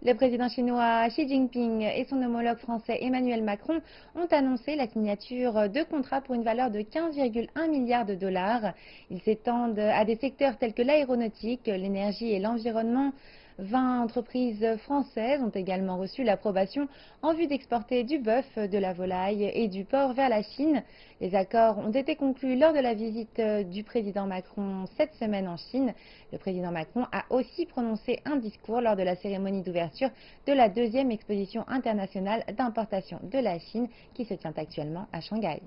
Le président chinois Xi Jinping et son homologue français Emmanuel Macron ont annoncé la signature de contrats pour une valeur de 15,1 milliards de dollars. Ils s'étendent à des secteurs tels que l'aéronautique, l'énergie et l'environnement. 20 entreprises françaises ont également reçu l'approbation en vue d'exporter du bœuf, de la volaille et du porc vers la Chine. Les accords ont été conclus lors de la visite du président Macron cette semaine en Chine. Le président Macron a aussi prononcé un discours lors de la cérémonie d'ouverture de la deuxième exposition internationale d'importation de la Chine qui se tient actuellement à Shanghai.